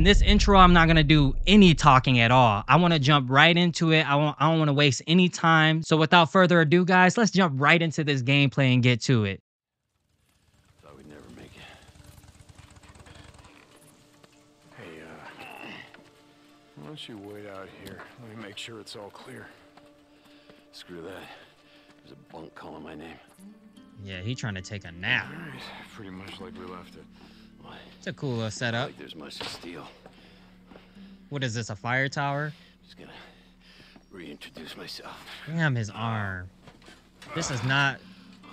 in this intro, I'm not gonna do any talking at all. I want to jump right into it. I want I don't want to waste any time. So without further ado, guys, let's jump right into this gameplay and get to it. Thought we'd never make it. Hey, uh, why don't you wait out here? Let me make sure it's all clear. Screw that. There's a bunk calling my name. Yeah, he trying to take a nap. Right, pretty much like we left it. Why? It's a cool little setup. Like there's much to steal. What is this? A fire tower? Just gonna reintroduce myself. Damn his arm. This is not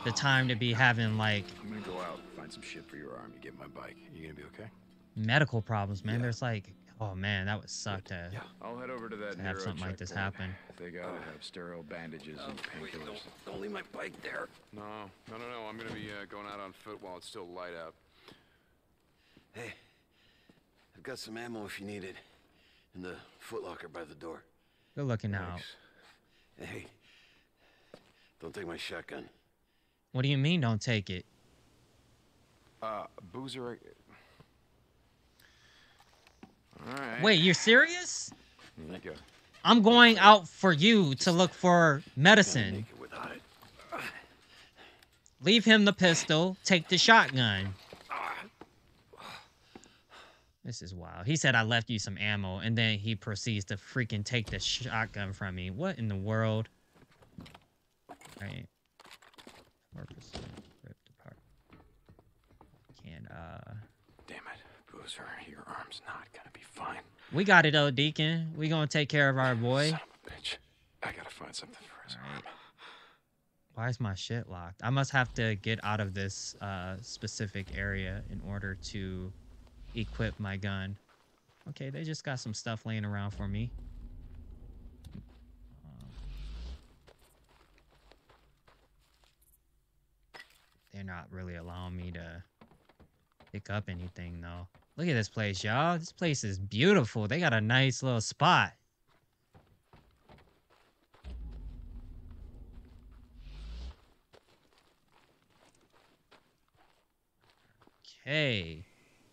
the time to be having like I'm gonna go out, find some shit for your arm. You get my bike. You gonna be okay? medical problems, man. Yeah. There's like, oh man, that would suck to. Yeah. I'll head over to that To have something like this happen. They gotta have sterile bandages and Oh, Wait, painkillers. don't, don't leave my bike there. No, no, no, no. I'm gonna be uh, going out on foot while it's still light out. Hey, I've got some ammo if you need it. In the footlocker by the door. Good looking out. Thanks. And hey, don't take my shotgun. What do you mean? Don't take it. Uh, Boozer. All right. Wait, you're serious? Here you go. I'm going out for you to look for medicine. make it without it. Leave him the pistol. Take the shotgun. This is wild. He said I left you some ammo, and then he proceeds to freaking take the shotgun from me. What in the world? Right. Four percent ripped apart. Can't. Uh. Damn it, Boozer. Your arm's not gonna be fine. We got it, though, Deacon. We gonna take care of our boy. Son of a bitch. I gotta find something for his Alright. arm. Why is my shit locked? I must have to get out of this uh, specific area in order to equip my gun. Okay, they just got some stuff laying around for me. Um, they're not really allowing me to pick up anything though. Look at this place, y'all. This place is beautiful. They got a nice little spot. Okay.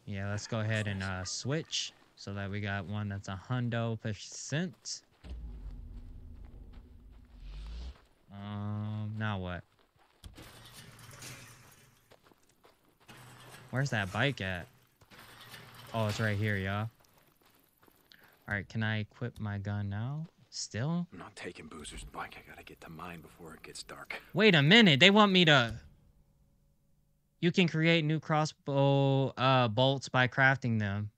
Yeah, let's go ahead and uh, switch so that we got one that's a hundo percent. Um, now what? Where's that bike at? Oh, it's right here, y'all. Alright, can I equip my gun now? Still? I'm not taking Boozer's bike. I gotta get to mine before it gets dark. Wait a minute. They want me to. You can create new crossbow uh, bolts by crafting them.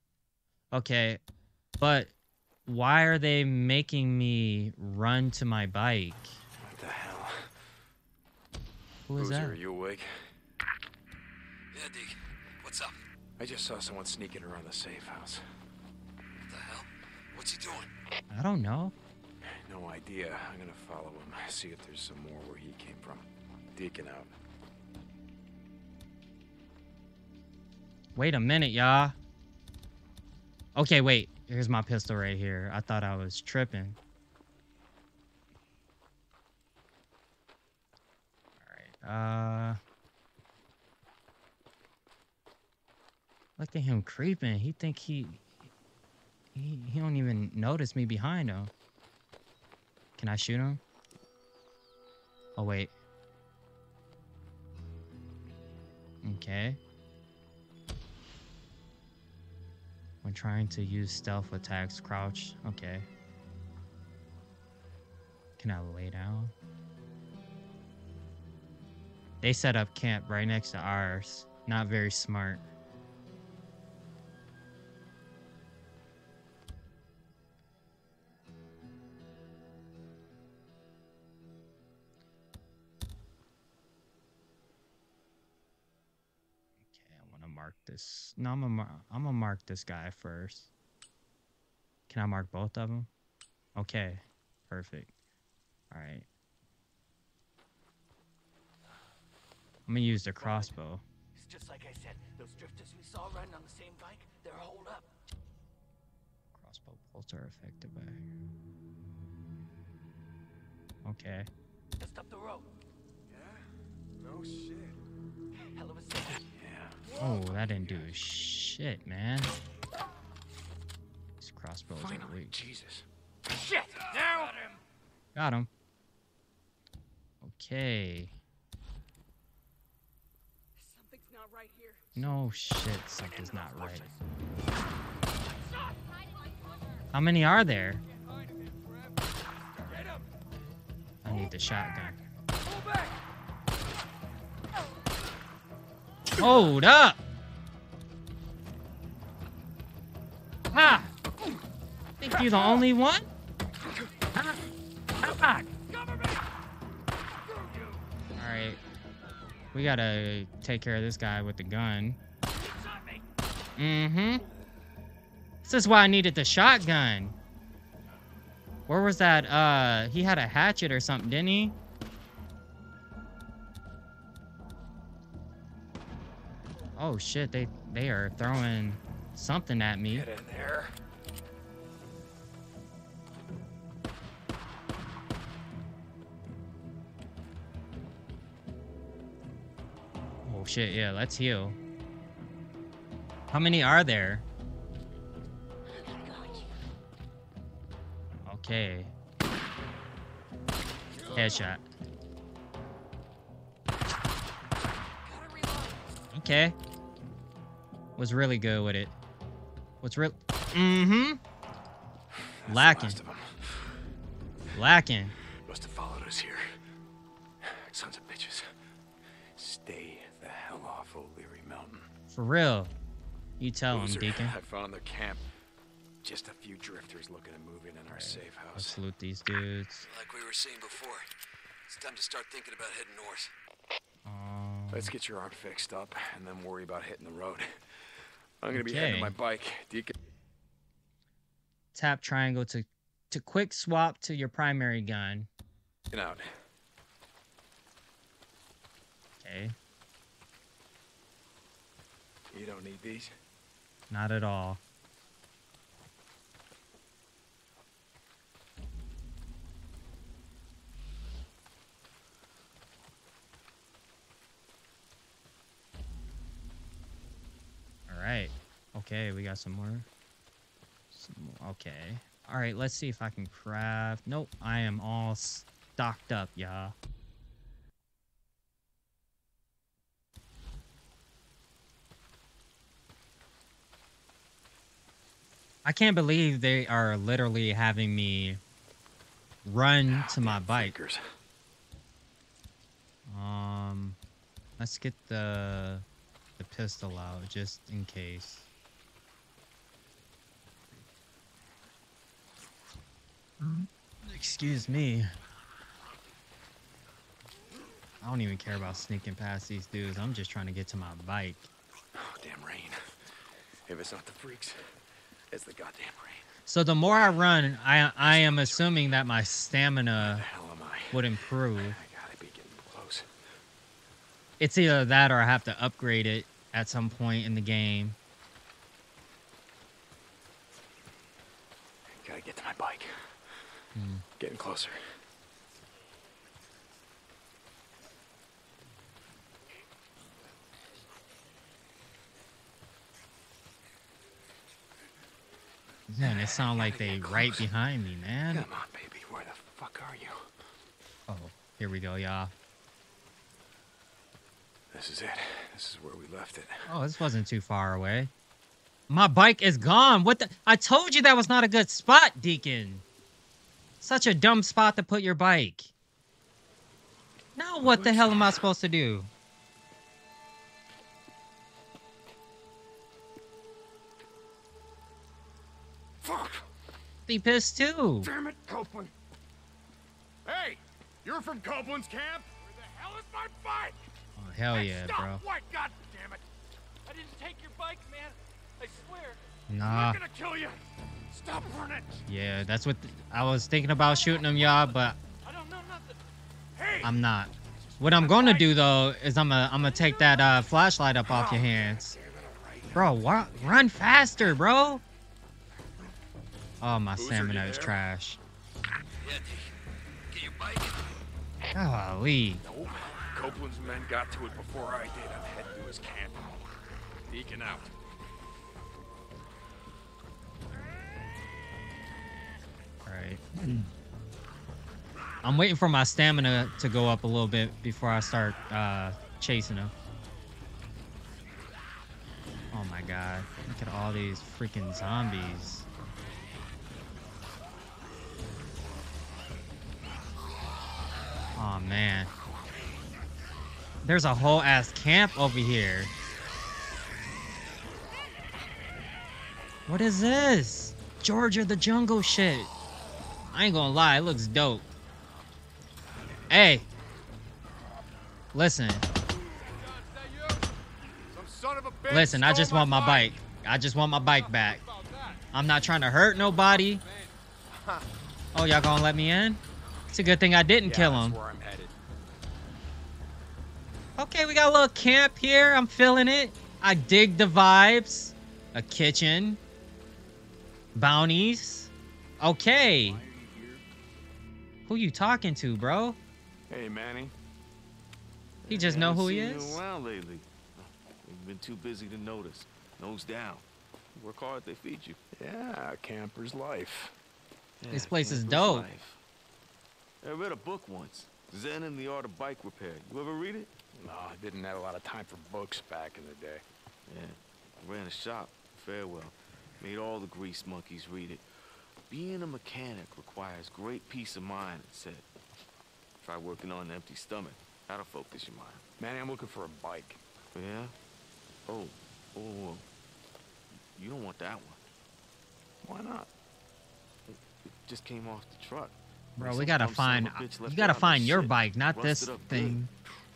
Okay, but why are they making me run to my bike? What the hell? Who is Boozer, that? are you awake? Yeah, Deke. What's up? I just saw someone sneaking around the safe house. What the hell? What's he doing? I don't know. No idea. I'm gonna follow him. See if there's some more where he came from. Deacon out. Wait a minute, y'all. Okay, wait. Here's my pistol right here. I thought I was tripping. Alright, uh... Look at him creeping. He think he... He, he don't even notice me behind him. Can I shoot him? Oh, wait. Okay. When trying to use stealth attacks, crouch. Okay. Can I lay down? They set up camp right next to ours. Not very smart. This. No, I'm gonna mar- I'm gonna mark this guy first. Can I mark both of them? Okay, perfect. All right. I'm gonna use the crossbow. It's just like I said. Those drifters we saw riding on the same bike, they're holed up. Crossbow bolts are effective. by- Okay. Just up the road. Yeah. No shit. Hell of a city. Yeah. Oh, that didn't do shit, man. These crossbows are Finally, weak. Jesus. Shit! Now! Got him. Okay. Something's not right here. No shit, something's not right. How many are there? I need the shotgun. Hold up! Ah! Think you're the only one? Alright. We gotta take care of this guy with the gun. Mm-hmm. This is why I needed the shotgun. Where was that? Uh, he had a hatchet or something, didn't he? Oh shit, they they are throwing something at me. Get in there. Oh shit, yeah, let's heal. How many are there? Okay. Headshot. Okay. Was really good with it. What's real? Mm-hmm. That's the Lacking. last. Lacking. Must have followed us here. Sons of bitches. Stay the hell off O'Leary Mountain. For real. You tell him, Loser. Deacon. I found the camp. Just a few drifters looking to move in in our safe Let's house. loot these dudes. Like we were saying before, it's time to start thinking about heading north. Um, Let's get your arm fixed up and then worry about hitting the road. I'm gonna be heading my bike. Deacon. tap triangle to to quick swap to your primary gun. Get out. Okay. You don't need these. Not at all. All right. Okay, we got some more. Some more. Okay. All right, let's see if I can craft. Nope, I am all stocked up, y'all. I can't believe they are literally having me run to my bike. Um, let's get the the pistol out just in case. Excuse me. I don't even care about sneaking past these dudes. I'm just trying to get to my bike. Oh, damn rain. If it's not the freaks, it's the goddamn rain. So the more I run, I I am assuming that my stamina hell am I? would improve. I gotta be getting close. It's either that or I have to upgrade it at some point in the game. Gotta get to my bike. Hmm. Getting closer. Man, it sounds like they right behind me, man. Come on, baby. Where the fuck are you? Oh, here we go, y'all. This is it. This is where we left it. Oh, this wasn't too far away. My bike is gone. What the? I told you that was not a good spot, Deacon. Such a dumb spot to put your bike. Now what the hell am I supposed to do? Fuck! Be pissed too. Damn it, Copeland. Hey, you're from Copeland's camp? Where the hell is my bike? Oh, hell Hey, yeah, stop. bro. What? God damn it. I didn't take your bike, man. I swear. Nah. I'm gonna kill you. Stop running. Yeah, that's what th- I was thinking about shooting him, y'all, but I don't know nothing. Hey, I'm not. What I'm gonna do though is I'm gonna I'm gonna take that uh, flashlight up off your hands, bro. Wa- run faster, bro. Oh, my Boozer, stamina is trash. Yeah, get your bike. Golly. Nope. Copeland's men got to it before I did. I'm heading to his camp. Deacon out. Alright. I'm waiting for my stamina to go up a little bit before I start uh, chasing him. Oh my god. Look at all these freaking zombies. Oh man. There's a whole ass camp over here. What is this? Georgia the jungle shit. I ain't gonna lie, it looks dope. Hey. Listen, Some son of a bitch listen, I just want my bike. I just want my bike back. I'm not trying to hurt nobody. Oh, y'all gonna let me in? It's a good thing I didn't kill him. Where I'm headed. Okay, we got a little camp here. I'm feeling it. I dig the vibes. A kitchen. Bounties. Okay. Who you talking to, bro? Hey, Manny. He just know who he seen you is? around lately. You've been too busy to notice. Nose down. Work hard, they feed you. Yeah, camper's life. This place is dope. life. I read a book once. Zen and the Art of Bike Repair. You ever read it? No, I didn't have a lot of time for books back in the day. Yeah. I ran a shop, Farewell. Made all the grease monkeys read it. Being a mechanic requires great peace of mind, it said. Try working on an empty stomach. That'll focus your mind. Manny, I'm looking for a bike. Yeah? Oh, oh, oh. You don't want that one. Why not? It just came off the truck. Bro, we gotta dumb son of find you gotta out in the find your shit. bike, not Rusted this up good. thing.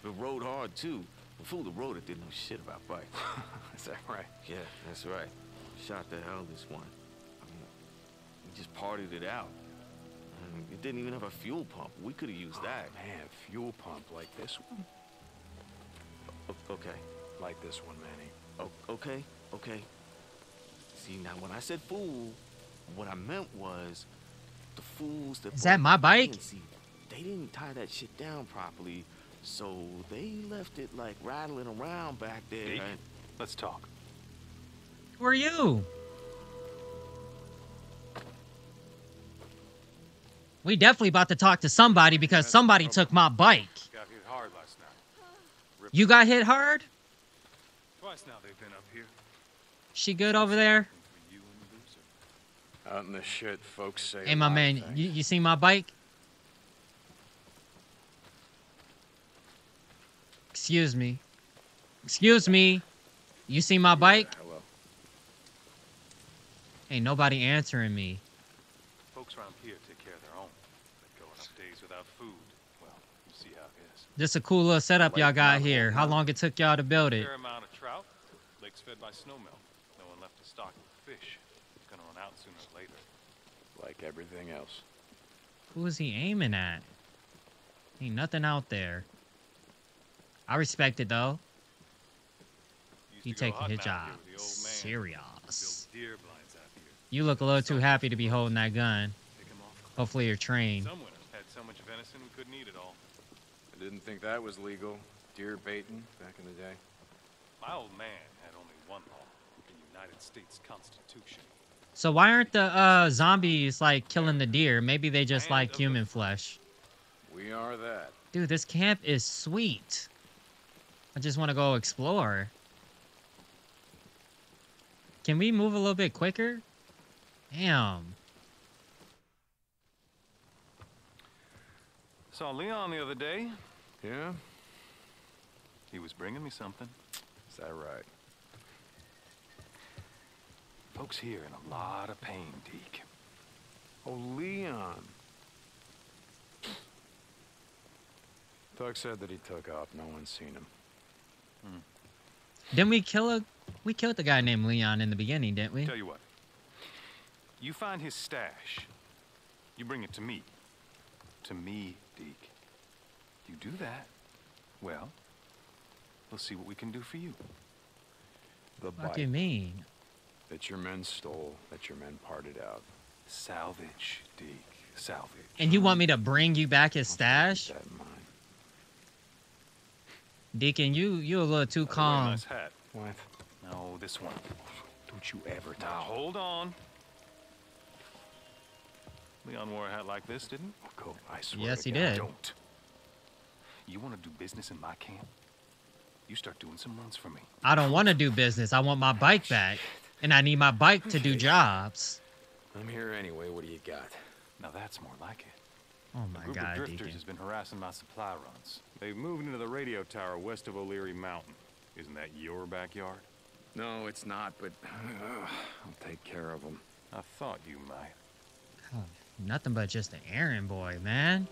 It rode hard, too. The fool that rode it didn't know shit about bikes. Is that right? yeah, that's right. Shot the hell this one. I mean, we just partied it out. I mean, it didn't even have a fuel pump. We could have used oh, that. Oh, man, fuel pump like this one? O- okay. Like this one, Manny. O- okay, okay. See, now when I said fool, what I meant was the fools that. Is that my bike? PNC, They didn't tie that shit down properly, so they left it like rattling around back there. Deke? and- Let's talk. Who are you? We definitely about to talk to somebody because somebody took my bike. Got hit hard last night. You got hit hard? Twice now they've been up here. She good over there? Between and the. Out in the shit, folks say. Hey, my man, you, you see my bike? Excuse me. Excuse me. You see my bike? Hello. Ain't nobody answering me. Folks around here take care of their own. But going up days without food, well, you see how it is. This a cool little setup y'all got here. How long it took y'all to build it? Fair amount of trout. Lake's fed by snowmelt. No one left to stock it with fish. It's gonna run out sooner or later. Like everything else. Who is he aiming at? Ain't nothing out there. I respect it though. Used He to taking his job out here with the old man. serious. Build deer blinds out here. You look a little too happy to be holding that gun. Pick 'em off close. Hopefully you're trained. Some winners had so much venison we couldn't eat it all. I didn't think that was legal. Deer baiting back in the day. My old man had only one law, the United States Constitution. So why aren't the uh, zombies like killing the deer? Maybe they just Land like human flesh. We are that. Dude, this camp is sweet. I just want to go explore. Can we move a little bit quicker? Damn. Saw Leon the other day. Yeah? He was bringing me something. Is that right? Folks here in a lot of pain, Deke. Oh, Leon. Doug said that he took off. No one's seen him. Hmm. Didn't we kill a we killed the guy named Leon in the beginning, didn't we? Tell you what. You find his stash. You bring it to me. To me, Deke. You do that. Well, we'll see what we can do for you. The What bike do you mean? that your men stole, that your men parted out. Salvage, Deke. Salvage. And you want me to bring you back his Keep stash? That in mind. Deacon, you you're a little too By the way, calm. Nice hat. What? No, this one. Don't you ever touch Now hold on. Leon wore a hat like this, didn't Cool. I swear Yes, he God. did. Don't. You want to do business in my camp? You start doing some runs for me. I don't want to do business. I want my bike back. And I need my bike to do jobs. I'm here anyway. What do you got? Now that's more like it. Oh my A group god, of drifters Deacon. has been harassing my supply runs. They've moved into the radio tower west of O'Leary Mountain. Isn't that your backyard? No, it's not, but I'll take care of them. I thought you might. Oh, nothing but just an errand boy, man.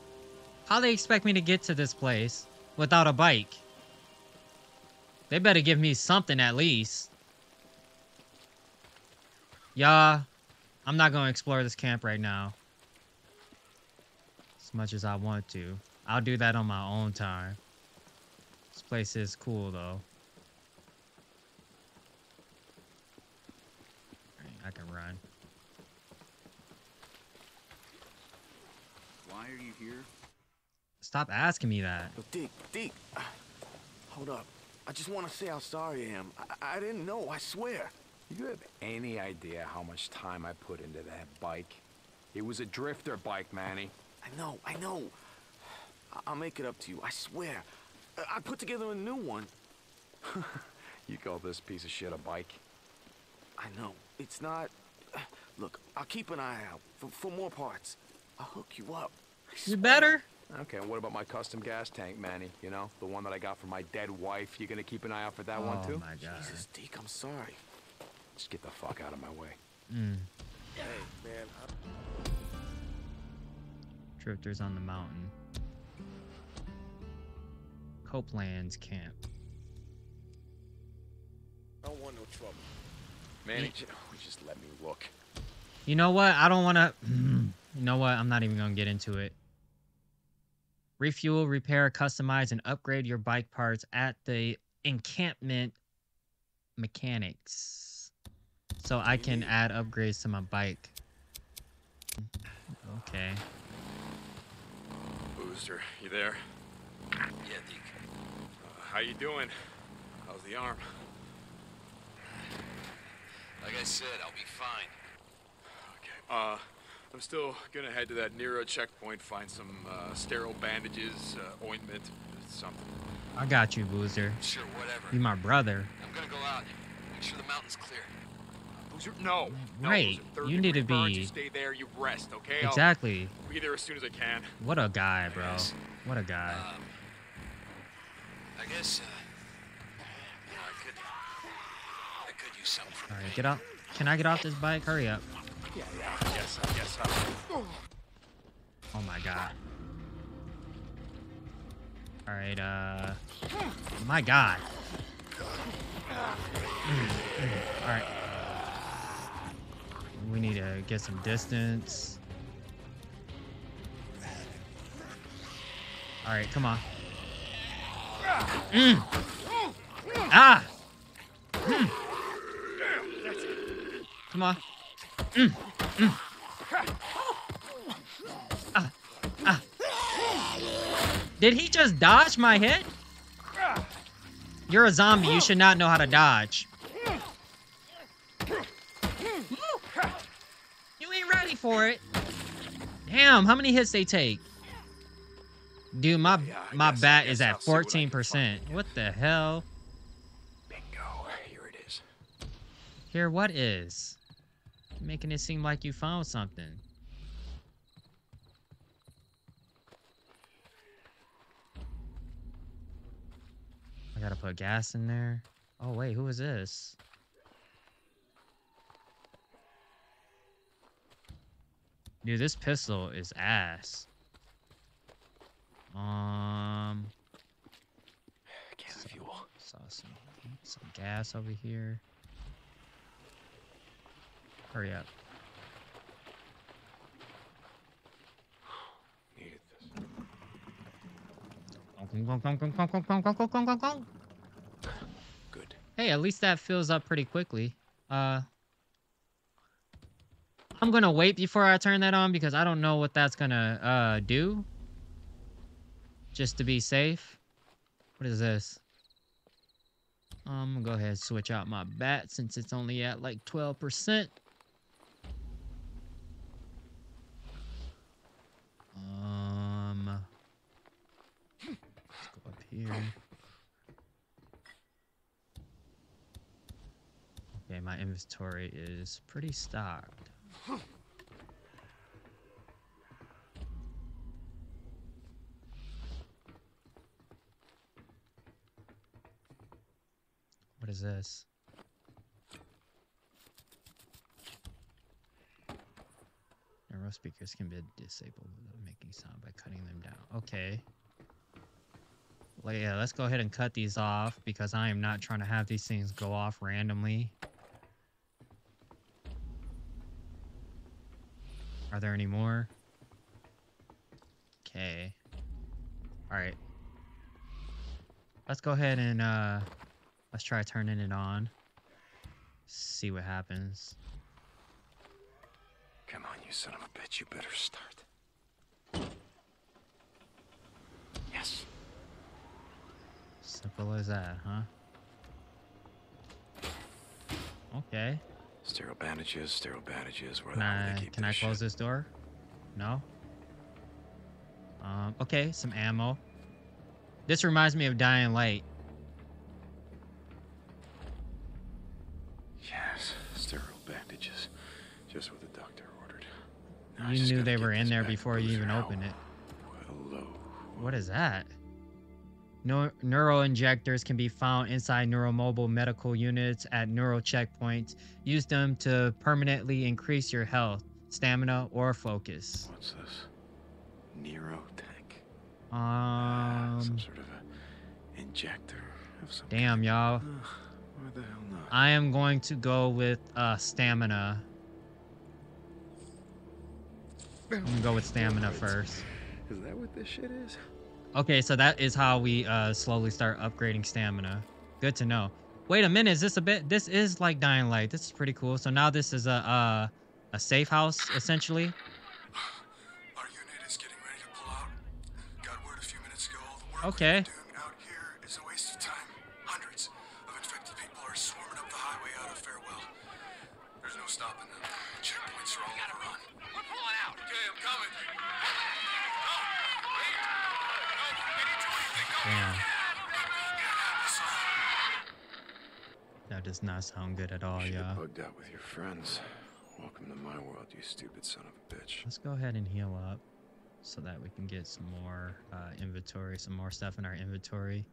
How they expect me to get to this place without a bike? They better give me something at least. Yeah, I'm not going to explore this camp right now. As much as I want to. I'll do that on my own time. This place is cool, though. I can run. Why are you here? Stop asking me that. Look, Deke, Deke. Hold up. I just want to say how sorry I am. I, I didn't know, I swear. You have any idea how much time I put into that bike? It was a drifter bike, Manny. I know, I know. I- I'll make it up to you, I swear. I, I put together a new one. You call this piece of shit a bike? I know. It's not. Look, I'll keep an eye out for, for more parts. I'll hook you up. I You better? Okay, what about my custom gas tank, Manny? You know, the one that I got from my dead wife. You gonna keep an eye out for that one oh too? Oh my god. Jesus, Deke, I'm sorry. Just get the fuck out of my way. Mm. Hey, man, Drifters on the mountain. Copeland's camp. I don't want no trouble. Manny, j- oh, just let me look. You know what? I don't want to. You know what? I'm not even going to get into it. Refuel, repair, customize, and upgrade your bike parts at the encampment mechanics. So I can add upgrades to my bike. Okay. Boozer, you there? Yeah, Deke. How you doing? How's the arm? Like I said, I'll be fine. Okay. Uh, I'm still gonna head to that Nero checkpoint, find some uh, sterile bandages, uh, ointment, something. I got you, Boozer. Sure, whatever. You're my brother. I'm gonna go out. Make sure the mountain's clear. Boozer, no. no, Right, Boozer. You need to degree burns, be- You stay there. You rest, okay? Exactly. I'll Exactly. be there as soon as I can. What a guy, bro. Yes. What a guy. Um, I guess, uh, you know, I could, I could use something from All right, get off. Can I get off this bike? Hurry up. Yeah, yeah. Yes, yes. Oh my god. Alright, uh. My god. Alright. We need to get some distance. Alright, come on. Mm. Ah! Mm. Come on. Mm. Mm. Ah. Ah. Did he just dodge my hit? You're a zombie. You should not know how to dodge. You ain't ready for it. Damn, how many hits they take? Dude, my Yeah, my bat is at see what I can 14%. What the hell? Bingo. Here it is. Here, what is? Making it seem like you found something. I gotta put gas in there. Oh wait, who is this? Dude, this pistol is ass. Um, Can of fuel. saw some some gas over here. Hurry up. Needed this. Good. Hey, at least that fills up pretty quickly. Uh, I'm gonna wait before I turn that on because I don't know what that's gonna uh do. Just to be safe. What is this? I'm gonna go ahead and switch out my bat since it's only at like 12%. Um, let's go up here. Okay, my inventory is pretty stocked. What is this? Neural speakers can be disabled without making sound by cutting them down. Okay. Well, yeah, let's go ahead and cut these off because I am not trying to have these things go off randomly. Are there any more? Okay. Alright. Let's go ahead and uh let's try turning it on. See what happens. Come on, you son of a bitch. You better start. Yes. Simple as that, huh? Okay. Sterile bandages, sterile bandages. Where Can the hell they keep can I close shit? this door? No. Um. Okay, some ammo. This reminds me of Dying Light. Yes, sterile bandages. Just what the doctor ordered. Now I You knew they were in there before you even opened it. Hello. What is that? No, Nero injectors can be found inside neuromobile medical units at neural checkpoints. Use them to permanently increase your health, stamina, or focus. What's this? Nero tank. Um, some sort of a injector of some damn, y'all. Ugh, why the hell not? I am going to go with uh, stamina. I'm gonna go with stamina first. Is that what this shit is? Okay, so that is how we uh, slowly start upgrading stamina. Good to know. Wait a minute, is this a bit? This is like Dying Light. This is pretty cool. So now this is a uh, a safe house essentially. Our unit is getting ready to pull out. Got word a few minutes ago. All the work Okay. Does not sound good at all, yeah. bugged out with your friends. Welcome to my world, you stupid son of a bitch. Let's go ahead and heal up so that we can get some more uh, inventory, some more stuff in our inventory.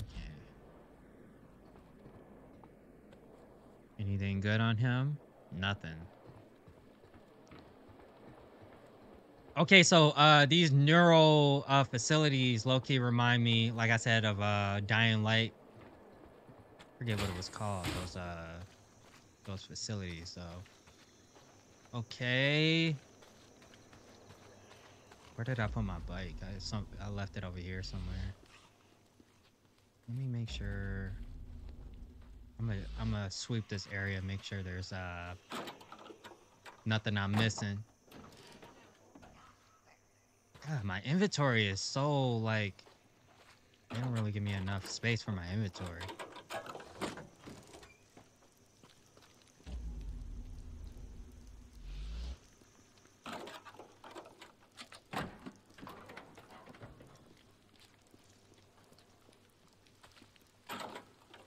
Okay. Anything good on him? Nothing. Okay, so uh, these neural uh, facilities low-key remind me, like I said, of uh, Dying Light. forget what it was called. Those uh, those facilities though. Okay. Where did I put my bike? I some I left it over here somewhere. Let me make sure. I'm gonna I'm gonna sweep this area, make sure there's uh nothing I'm missing. God, my inventory is so like they don't really give me enough space for my inventory.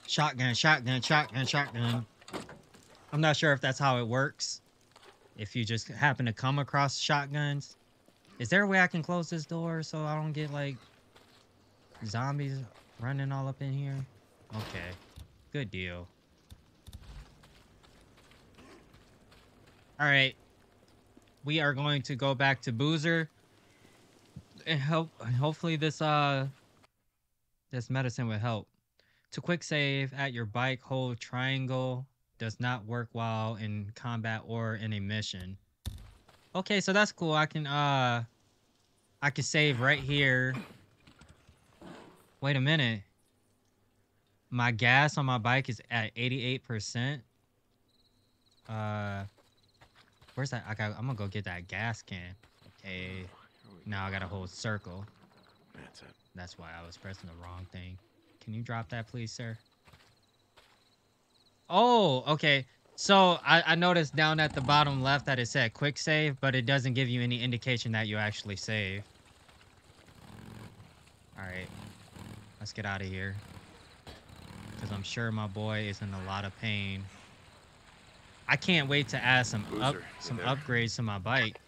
Shotgun, shotgun, shotgun, shotgun. I'm not sure if that's how it works. If you just happen to come across shotguns. Is there a way I can close this door so I don't get like zombies running all up in here? Okay. Good deal. All right. We are going to go back to Boozer. And help hopefully this uh this medicine will help. To quick save at your bike, hold triangle does not work while in combat or in a mission. Okay, so that's cool. I can uh I can save right here. Wait a minute. My gas on my bike is at 88%. Uh Where's that? I got I'm going to go get that gas can. Okay. Now I got a whole circle. That's it. That's why I was pressing the wrong thing. Can you drop that, please, sir? Oh, okay. So I, I noticed down at the bottom left that it said quick save, but it doesn't give you any indication that you actually save. Alright. Let's get out of here. Because I'm sure my boy is in a lot of pain. I can't wait to add some Boozer, you some there? upgrades to my bike.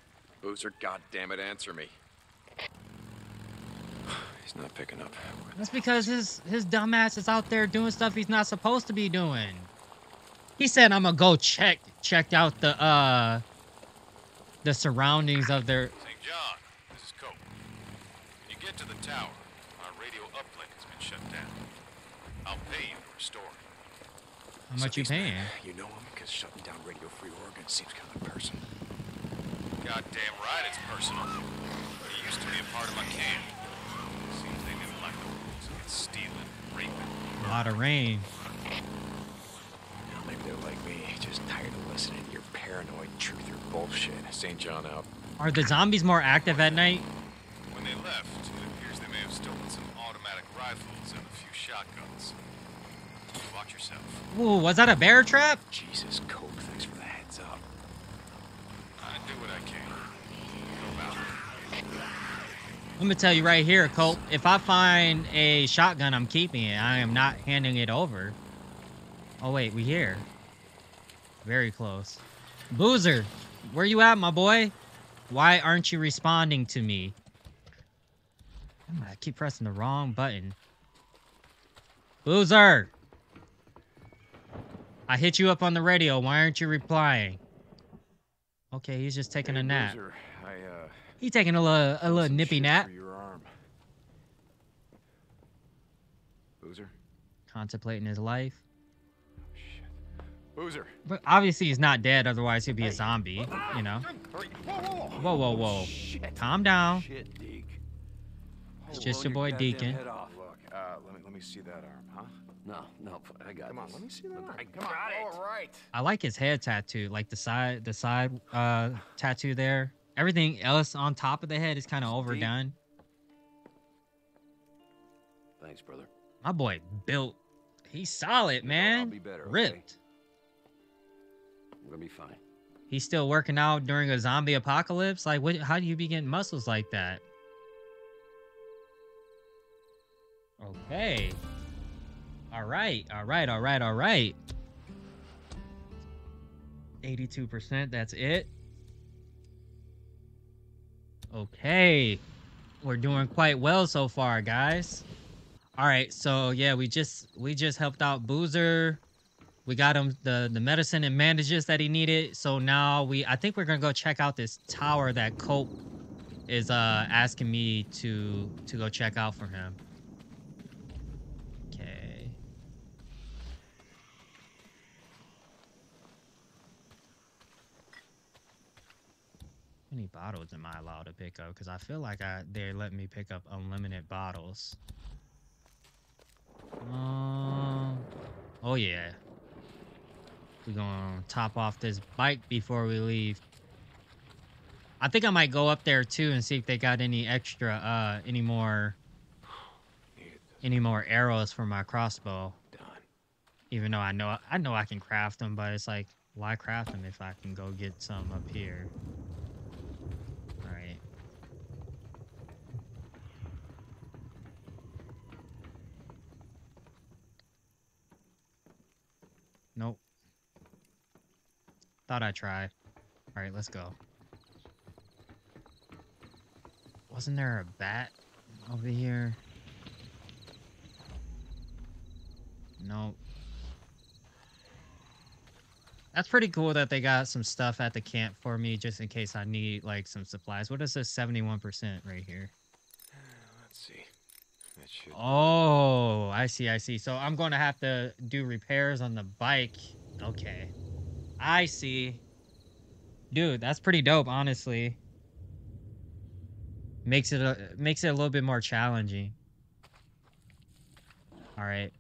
Boozer, goddammit, answer me. He's not picking up. That's because his his dumbass is out there doing stuff he's not supposed to be doing. He said I'm gonna go check check out the uh the surroundings of their St. John, this is Cope. When you get to the tower, our radio uplink has been shut down. I'll pay you to restore it. how much you paying? You know him because shutting down Radio Free Oregon seems kind of personal. Goddamn right it's personal. But he used to be a part of my camp. Seems they didn't like the rules against stealing, raping. A lot of rain. Now, maybe they're like me, just tired of listening to your paranoid truther bullshit. St. John out. Are the zombies more active at night? When they left, it appears they may have stolen some automatic rifles and a few shotguns. Watch yourself. Ooh, was that a bear trap? Jesus, Cope, thanks for the heads up. I do what I can. Go about it. I'm tell you right here, Colt. If I find a shotgun, I'm keeping it. I am not handing it over. Oh wait, we here. Very close. Boozer, where you at, my boy? Why aren't you responding to me? I keep pressing the wrong button. Boozer! I hit you up on the radio. Why aren't you replying? Okay, he's just taking Hey, a nap. Boozer, I, uh, He's taking a little, a little nippy nap. Your arm. Boozer? Contemplating his life. Shit. Boozer! But obviously he's not dead, otherwise he'd be Hey. a zombie, you know? Whoa, whoa, Whoa, whoa, whoa. Shit. Calm down. Shit, Deke. It's Oh, just blow your boy Deacon. head off. Look, uh, let me let me see that arm, huh? No, no, I got Come on, this. let me see that arm. I Come on. All right. I like his head tattoo, like the side the side uh tattoo there. Everything else on top of the head is kind of overdone. Thanks, brother. My boy built. He's solid, man. be better, okay? I'm gonna be fine. He's still working out during a zombie apocalypse. Like, what? How do you be getting muscles like that? Okay. All right. All right. All right. All right. 82%. That's it. Okay. We're doing quite well so far, guys. All right. So, yeah, we just we just helped out Boozer. We got him the the medicine and bandages that he needed. So now we I think we're to go check out this tower that Cope is uh asking me to to go check out for him. Okay. How many bottles am I allowed to pick up? Because I feel like I they're letting me pick up unlimited bottles. Um. Oh yeah. We're gonna top off this bike before we leave. I think I might go up there too and see if they got any extra, uh, any more, any more arrows for my crossbow. Done. Even though I know I know I can craft them, but it's like, why craft them if I can go get some up here? All right. Nope. Thought I'd try. All right, let's go. Wasn't there a bat over here? Nope. That's pretty cool that they got some stuff at the camp for me just in case I need like some supplies. What is this 71% right here? Let's see. That should. Oh, I see, I see. So I'm going to have to do repairs on the bike. Okay. I see. Dude, that's pretty dope, honestly. Makes it a, makes it a little bit more challenging. All right.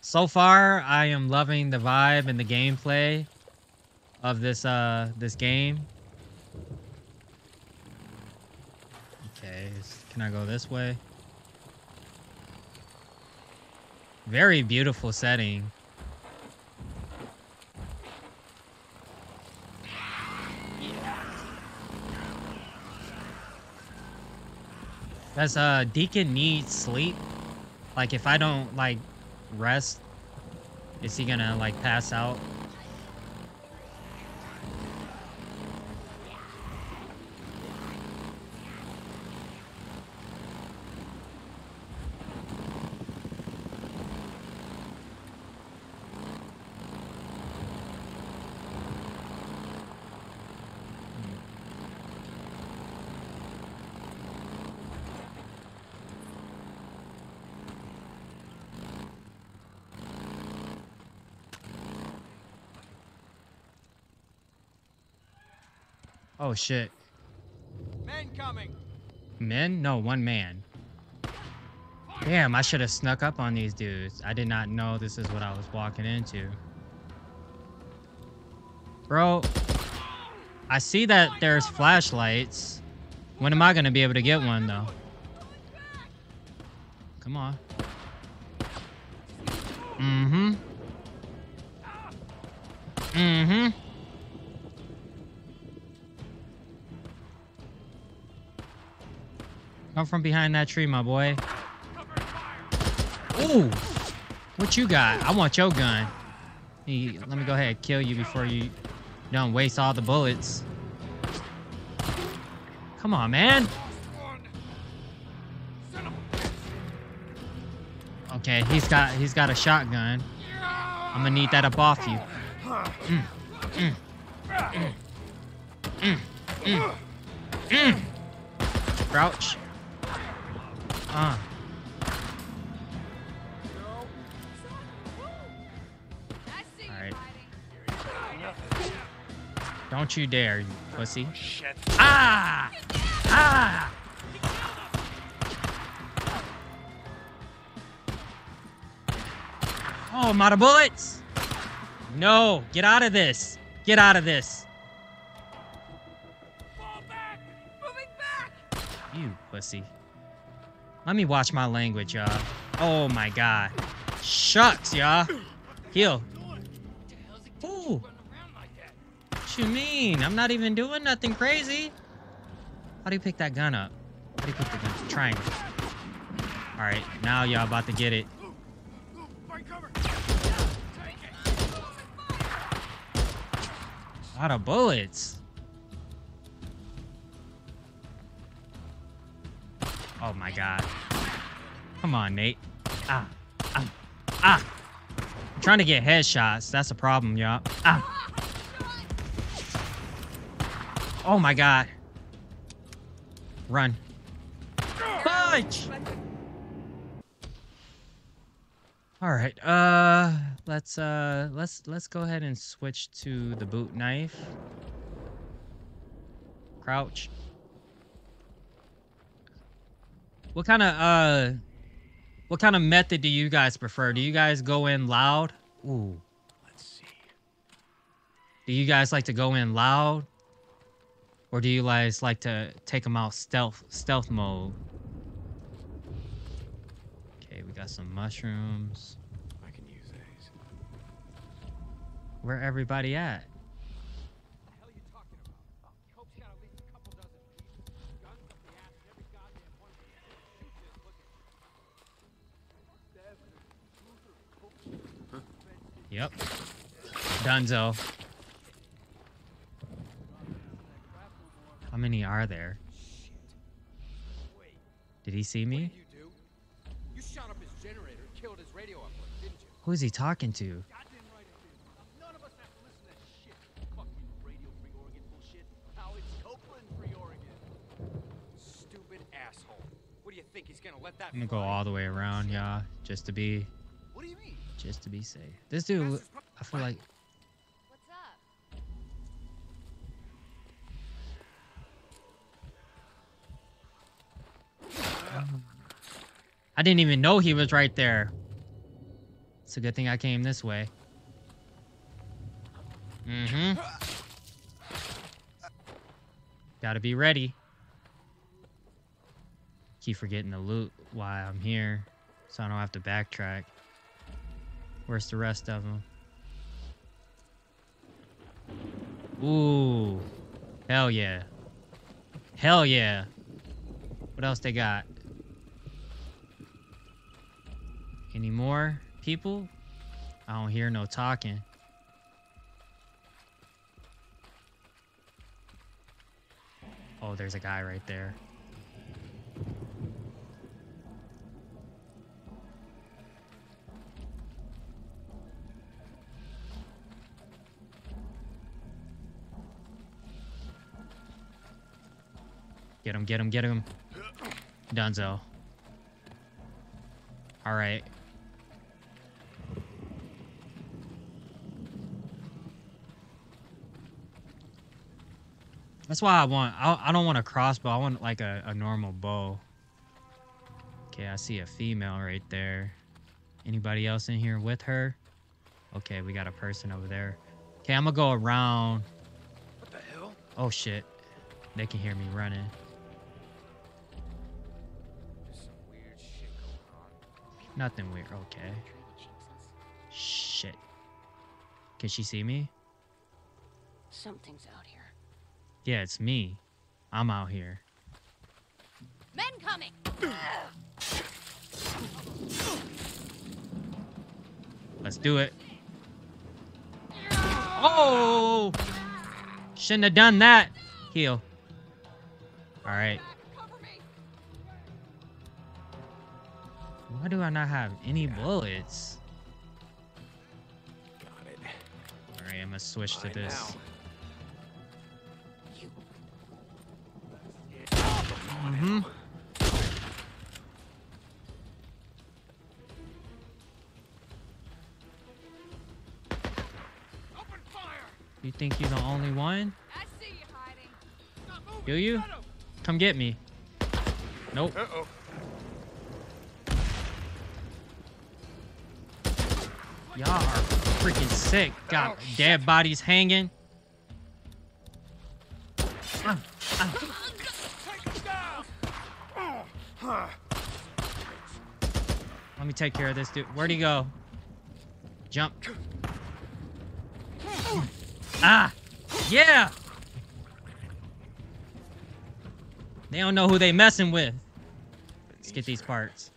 So far, I am loving the vibe and the gameplay of this uh this game. Okay, can I go this way? Very beautiful setting. Does uh Deacon need sleep? Like if I don't like rest, is he gonna like pass out? Oh shit. Men coming. Men? No, one man. Damn, I should have snuck up on these dudes. I did not know this is what I was walking into. Bro, I see that there's flashlights. When am I gonna be able to get one though? Come on. Mm-hmm. From behind that tree, my boy. Ooh! What you got? I want your gun. Hey, let me go ahead and kill you before you don't waste all the bullets. Come on, man. Okay, he's got he's got a shotgun. I'm gonna need that up off you. Mm, mm, mm, mm, mm, mm. Crouch. Don't you dare, you pussy. Shit. Ah! Ah! Oh, I'm out of bullets! No, get out of this. Get out of this. You pussy. Let me watch my language, y'all. Oh my god. Shucks, y'all. Heal. You mean? I'm not even doing nothing crazy. How do you pick that gun up? How do you pick the gun? Triangle. Alright, now y'all about to get it. A lot of bullets. Oh my god. Come on, Nate. Ah. Ah. Ah. I'm trying to get headshots. That's a problem, y'all. Ah. Oh my god. Run. Punch! All right. Uh let's uh let's let's go ahead and switch to the boot knife. Crouch. What kind of uh what kind of method do you guys prefer? Do you guys go in loud? Ooh. Let's see. Do you guys like to go in loud? Or do you guys like to take them out stealth stealth mode? Okay, we got some mushrooms. I can use these. Where everybody at? Yep. Dunzo. How many are there? Did he see me? You? You shot up his generator killed his radio uplink, didn't you? Who is he talking to? I did. None of us have to listen to that shit. Fucking Radio Free Oregon bullshit. How it's Copeland Free Oregon. Stupid asshole. What do you think he's gonna let that I'm gonna go all the way around, yeah, just to be, What do you mean? just to be safe. This dude, I feel like I didn't even know he was right there. It's a good thing I came this way. Mm-hmm. Gotta be ready. Keep forgetting to loot while I'm here, so I don't have to backtrack. Where's the rest of them? Ooh. Hell yeah. Hell yeah. What else they got? Any more people? I don't hear no talking. Oh, there's a guy right there. Get him, get him, get him. Dunzo. Alright. That's why I want. I, I don't want a crossbow. I want like a, a normal bow. Okay, I see a female right there. Anybody else in here with her? Okay, we got a person over there. Okay, I'm gonna go around. What the hell? Oh shit. They can hear me running. There's some weird shit going on. Nothing weird. Okay. Shit. Can she see me? Something's out here. Yeah, it's me. I'm out here. Men coming! Let's do it. Oh! Shouldn't have done that. Heal. Alright. Why do I not have any bullets? Got it. Alright, I'm gonna switch to Fine this. Mm-hmm. You think you're the only one? I see you hiding. Do you? Come get me. Nope. Uh-oh. Y'all are freaking sick. Got Oh, dead bodies hanging. Take care of this dude. Where'd he go? Jump. Ah! Yeah! They don't know who they messing with. Let's get these parts.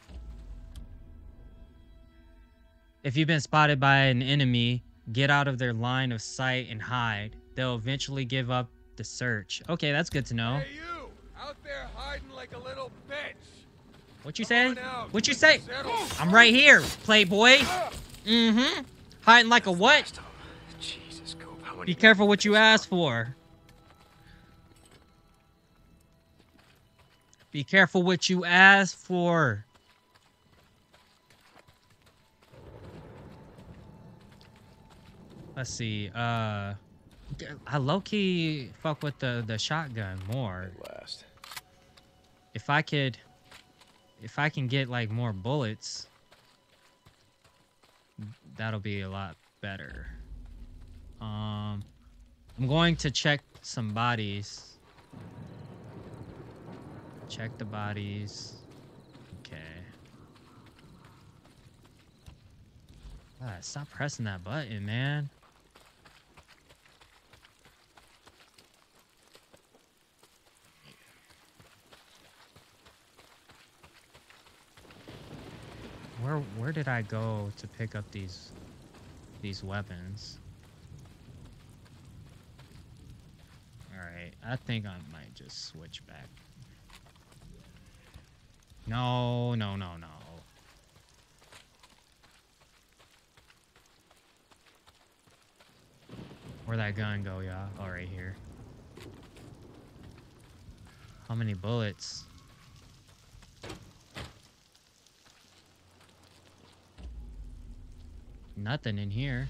If you've been spotted by an enemy, get out of their line of sight and hide. They'll eventually give up the search. Okay, that's good to know. Hey, you! Out there hiding like a little bitch! What you say? What you say? I'm right here, playboy. Mm-hmm. Hiding like a what? Last time. Jesus, Cope. How many Be careful what you ask for. Be careful what you ask for. Let's see. Uh, I low key fuck with the the shotgun more. last? If I could, if I can get like more bullets, that'll be a lot better. Um, I'm going to check some bodies. Check the bodies. Okay. Ah, stop pressing that button, man. Where where did I go to pick up these these weapons? Alright, I think I might just switch back. No, no, no, no. Where'd that gun go, y'all? Oh, right here. How many bullets? Nothing in here.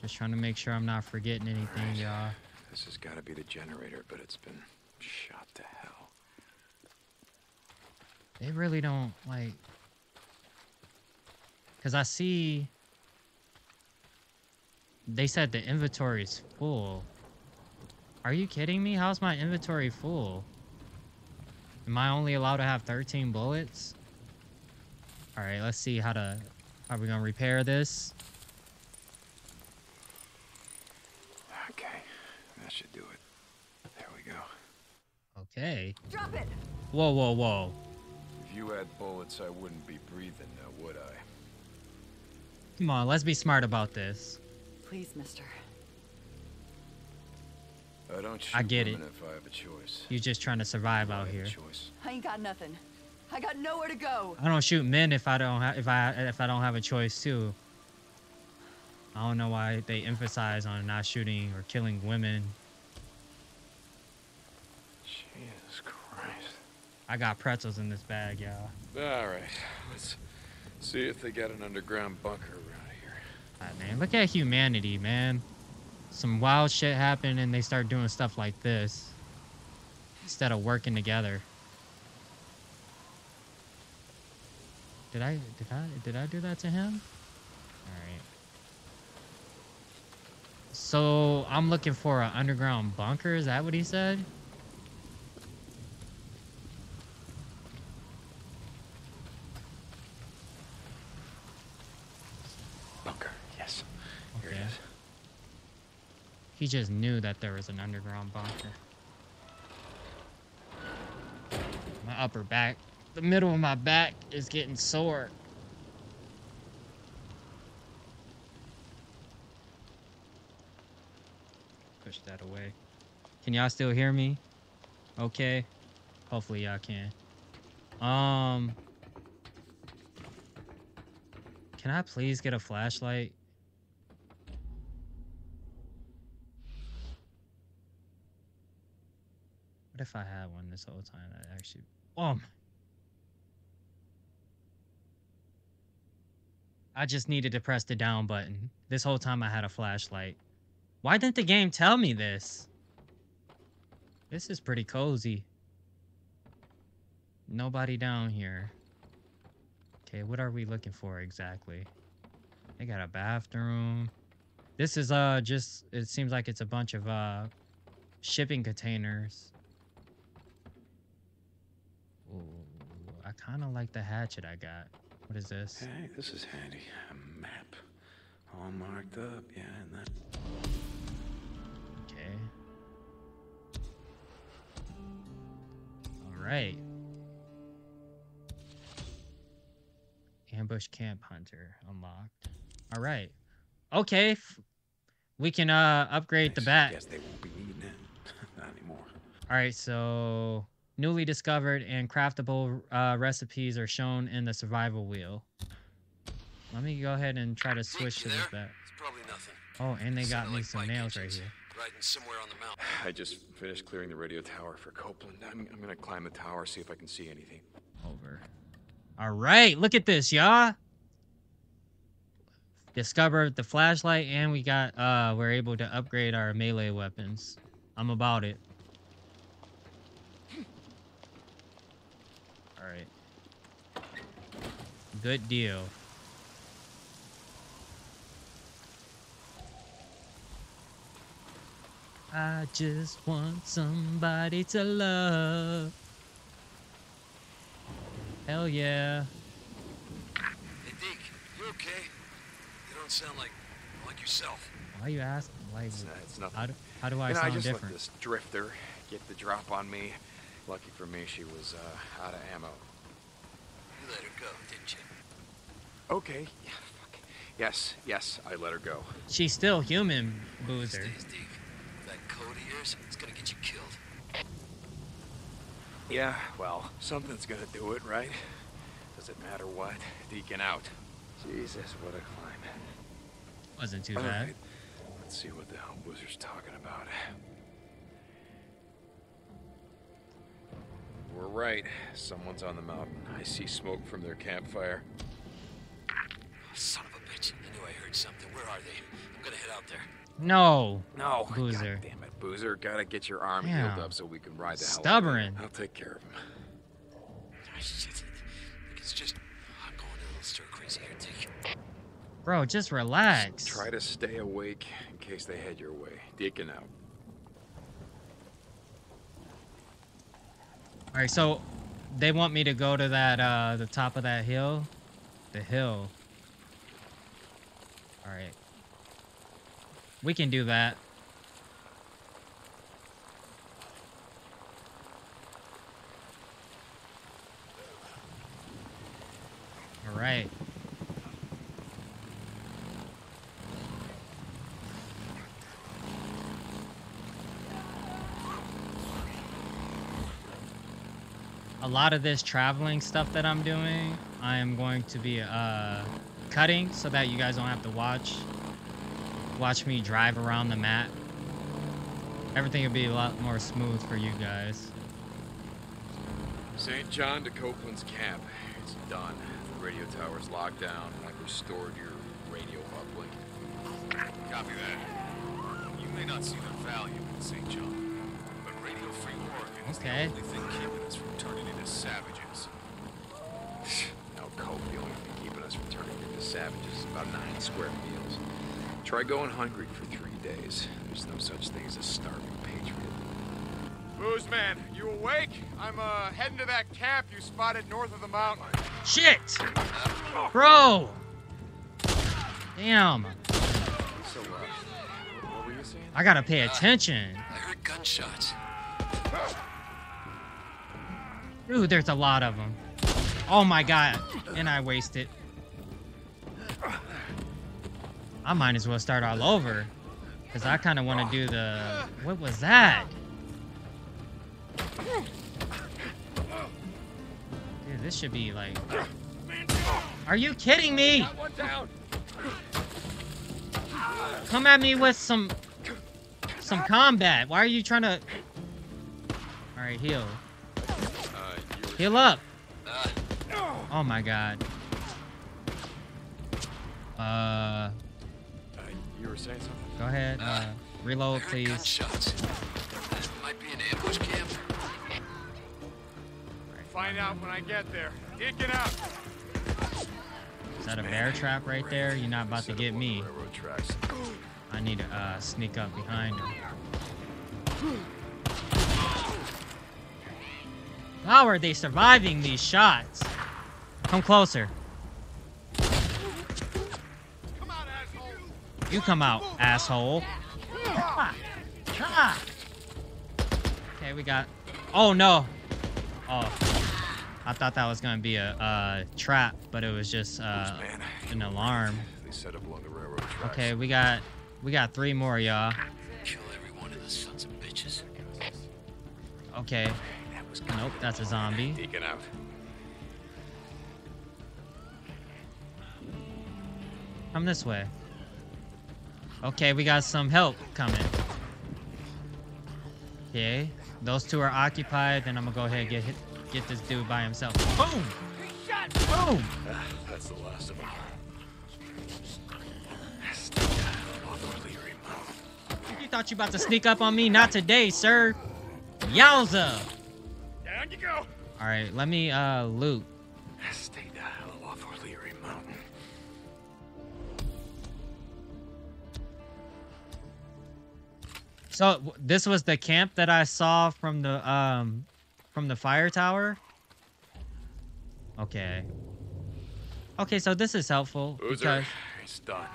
Just trying to make sure I'm not forgetting anything, y'all. This has got to be the generator, but it's been shot to hell. They really don't like. Cause I see. They said the inventory is full. Are you kidding me? How's my inventory full? Am I only allowed to have 13 bullets? All right, let's see how to. Are we gonna repair this? Okay, that should do it. There we go. Okay. Drop it! Whoa, whoa, whoa. If you had bullets, I wouldn't be breathing now, would I? Come on, let's be smart about this. Please, mister. I don't shoot I get it. if I have a choice. You're just trying to survive out here. Choice. I ain't got nothing. I got nowhere to go. I don't shoot men if I don't have if I if I don't have a choice too. I don't know why they emphasize on not shooting or killing women. Jesus Christ. I got pretzels in this bag, y'all. All right, let's see if they got an underground bunker God, man, look at humanity, man. Some wild shit happened and they start doing stuff like this instead of working together. Did I did I did I do that to him? All right. So I'm looking for an underground bunker. Is that what he said? Bunker, yes. Here Okay. it is. He just knew that there was an underground bunker. My upper back, the middle of my back is getting sore. Push that away. Can y'all still hear me? Okay. Hopefully y'all can. Um Can I please get a flashlight? What if I had one this whole time that actually Um I just needed to press the down button. This whole time I had a flashlight. Why didn't the game tell me this? This is pretty cozy. Nobody down here. Okay, what are we looking for exactly? They got a bathroom. This is uh just it seems like it's a bunch of uh shipping containers. I kind of like the hatchet I got. What is this? Hey, this is handy. A map. All marked up, yeah, and that. Okay. All right. Ambush camp hunter unlocked. All right. Okay. We can uh upgrade the bat. Guess they won't be needing it. Not anymore. All right, so newly discovered and craftable uh, recipes are shown in the survival wheel. Let me go ahead and try to switch to this bat. It's probably nothing. Oh, and they got me like some nails right here. Riding somewhere on the mountain. I just finished clearing the radio tower for Copeland. I'm, I'm gonna climb the tower, see if I can see anything. Over. All right, look at this, y'all. Discovered the flashlight, and we got uh, we're able to upgrade our melee weapons. I'm about it. All right. Good deal. I just want somebody to love. Hell yeah. Hey, Deke, you okay? You don't sound like like yourself. Why you asking? Like, It's, uh, it's nothing. how do, how do I you know, sound I just different? let this drifter get the drop on me. Lucky for me, she was uh, out of ammo. You let her go, didn't you? Okay. Yeah, fuck. Yes, yes, I let her go. She's still human, Boozer. Stays, Deke. That code of yours, it's gonna get you killed. Yeah, well, something's gonna do it, right? Does it matter what? Deacon out. Jesus, what a climb. Wasn't too All bad. right, Let's see what the hell Boozer's talking about. We're right. Someone's on the mountain. I see smoke from their campfire. Son of a bitch. I knew I heard something. Where are they? I'm gonna head out there. No. No. Boozer. God damn it, Boozer. Gotta get your arm healed up so we can ride the hell out of Stubborn. I'll take care of him. Ah, shit. It's just I'm going a little stir crazy here, Deke. Bro, just relax. Try to stay awake in case they head your way. Deacon out. All right, so they want me to go to that uh the top of that hill, the hill. All right. We can do that. All right. a lot of this traveling stuff that I'm doing, I am going to be uh, cutting so that you guys don't have to watch watch me drive around the map. Everything will be a lot more smooth for you guys. St. John to Copeland's camp. It's done. The radio tower's locked down. I've restored your radio uplink. Copy that. You may not see the value in St. John, but Radio Free Oregon is Okay. the only thing keeping us from turning into savages. No, Cope, the only thing keeping us from turning into savages is about nine square meals. Try going hungry for three days. There's no such thing as a starving patriot. Booze man, you awake? I'm uh heading to that camp you spotted north of the mountain. Shit! Bro! Damn. So, uh, what were you saying? I gotta pay attention. I heard gunshots. Dude, there's a lot of them. Oh my god. And I wasted. I might as well start all over. Because I kind of want to do the... What was that? Dude, this should be like... Are you kidding me? Come at me with some... Some combat. Why are you trying to... Alright, heal. Heal up. Oh my god. Uh, were saying something? go ahead. Uh, reload, please. Gunshots. Might be an ambush camp. Find out when I get there. Deacon out. Is that a bear trap right there? You're not about to get me. Tracks. I need to uh, sneak up behind him. How are they surviving these shots? Come closer. You come out, asshole. Okay, we got. Oh no. Oh, I thought that was gonna be a, uh trap, but it was just uh, an alarm. They set up along the railroad tracks. Okay, we got we got three more, y'all. Kill every one of the sons of bitches. Okay. Nope, that's a zombie. Deacon out. Come this way. Okay, we got some help coming. Okay, those two are occupied. Then I'm gonna go ahead and get hit, get this dude by himself. Boom! Boom! Ah, that's the last of them. You thought you about to sneak up on me? Not today, sir. Yowza! Down you go. All right, let me uh loot. Stay the hell off O'Leary Mountain. So this was the camp that I saw from the um from the fire tower. Okay. Okay, so this is helpful Boozer, because it's done.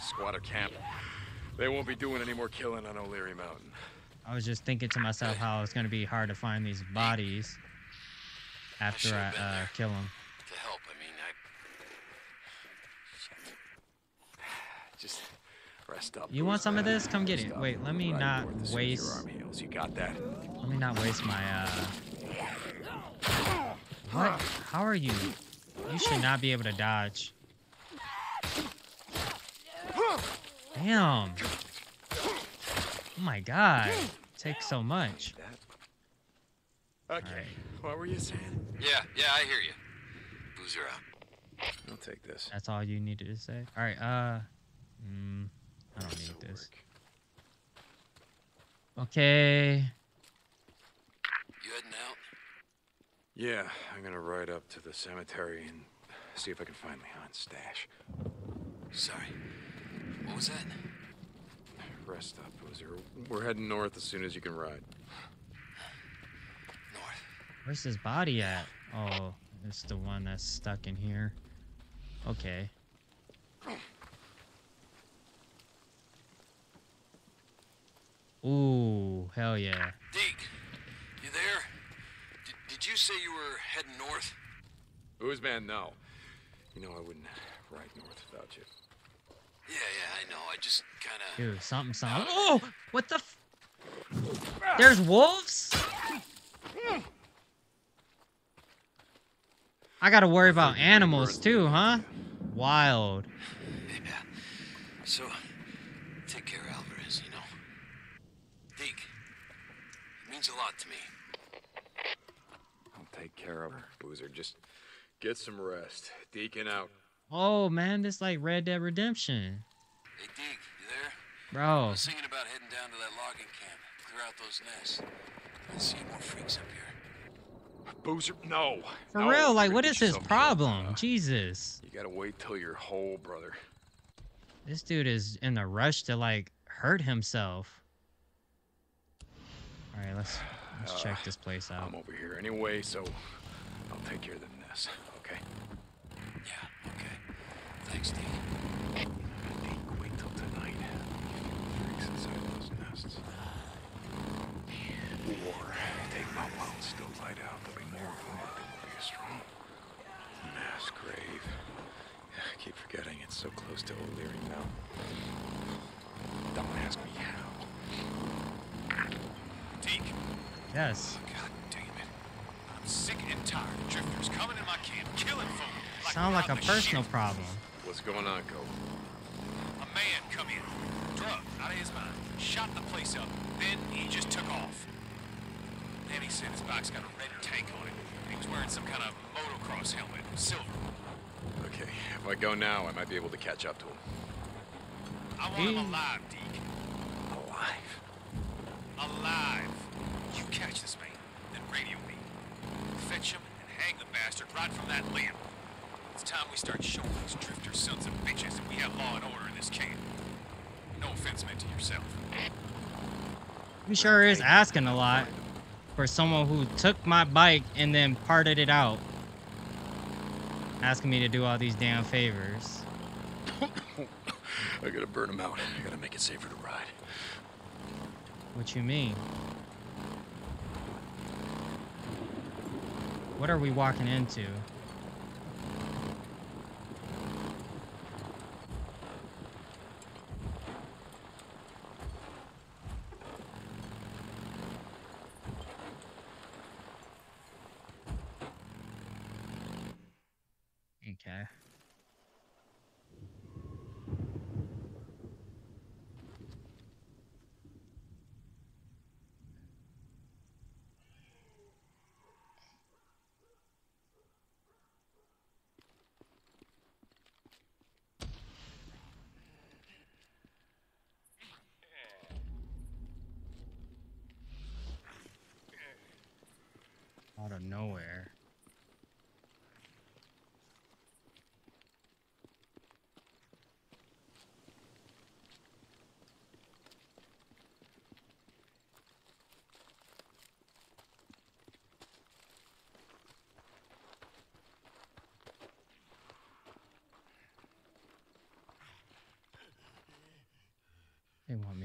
Squatter camp. They won't be doing any more killing on O'Leary Mountain. I was just thinking to myself how it's gonna be hard to find these bodies after I uh, kill them. To help, I mean, I. Just rest up. You want Boozer. some of this? Come get Rest it. up. Wait, let me Ride not north to waste. Arm heels. You got that? Let me not waste my uh. What? How are you? You should not be able to dodge. Damn. Oh my god. Takes so much. Okay. What were you saying? Yeah, yeah, I hear you. Boozer out. I'll take this. That's all you needed to say. All right. Uh. Mm, I don't need this. Okay. You heading out? Yeah, I'm gonna ride up to the cemetery and see if I can find Leon's stash. Sorry. What was that? Rest up, Boozer. We're heading north as soon as you can ride. North. Where's his body at? Oh, it's the one that's stuck in here. Okay. Ooh, hell yeah. Deke, you there? Did, did you say you were heading north? Booze man, no. You know I wouldn't ride north without you. Yeah, yeah, I know. I just kind of. Dude, something, something. Oh, what the? F There's wolves. I gotta worry about animals too, huh? Wild. Yeah. So, take care of Alvarez, you know. Deke, it means a lot to me. I'll take care of her, Boozer. Just get some rest. Deacon out. Oh man, this like Red Dead Redemption, Hey, Deke, you there? I bro. was thinking about heading down to that logging camp, clear out those nests. I see more freaks up here. Boozer, no. For No, real, like, you're what gonna is get his yourself killed. problem? Uh, Jesus, You gotta wait till you're whole, brother. this dude is in a rush to like hurt himself. All right, let's let's Uh, check this place out. I'm over here anyway, so I'll take care of the nest, okay? Yeah, okay. Thanks, Deke. Deke, wait till tonight. Freaks inside those nests. Or take them out while it's still light out. There'll be more of them, but they won't be as strong. Mass grave. I keep forgetting it's so close to O'Leary now. Don't ask me how. Deke, Yes. God damn it. I'm sick and tired of drifters coming in my camp, killing folk. Like Sound like a out in the personal shit. problem. What's going on, Cole? A man come in, drugged out of his mind, shot the place up, then he just took off. Then he said his bike's got a red tank on it. and He was wearing some kind of motocross helmet, silver. Okay, if I go now, I might be able to catch up to him. I want him alive, Deke. Alive? Alive. You catch this man, then radio me. Fetch him and hang the bastard right from that limb. It's time we start showing these drifter sons of bitches that we have law and order in this camp. No offense meant to yourself. He sure is asking a lot for someone who took my bike and then parted it out. Asking me to do all these damn favors. I gotta burn him out. I gotta make it safer to ride. What you mean? What are we walking into? Okay. Out of nowhere.